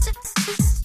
tips.